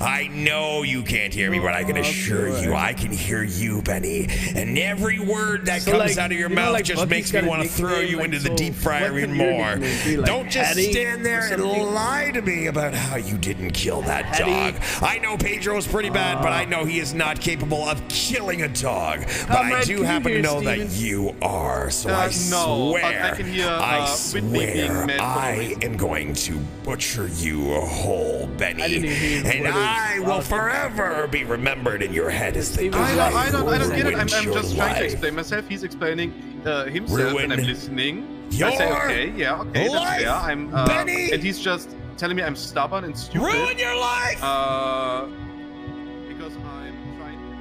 I know you can't hear me, but I can Oh, assure you, I can hear you, Benny. And every word that So, comes like, out of your you know, mouth like just Bucky's makes me want to throw you like, into the deep fryer even more. Don't just Hattie stand there and lie to me about how you didn't kill that Hattie? dog. I know Pedro's pretty bad, but I know he is not capable of killing a dog. But I do happen to know that you are. So Uh, I no, but I swear, hear, I uh, swear, no I am going to butcher you whole, Benny, I and word I will forever be remembered in your head as the I, don't, I don't, I don't get it. I'm, I'm just trying life. to explain myself. He's explaining uh, himself, Ruin and I'm listening. Your I say, okay, yeah, okay, life, that's fair. I'm, uh, Benny. and he's just telling me I'm stubborn and stupid. Ruin your life. Uh, because I'm trying.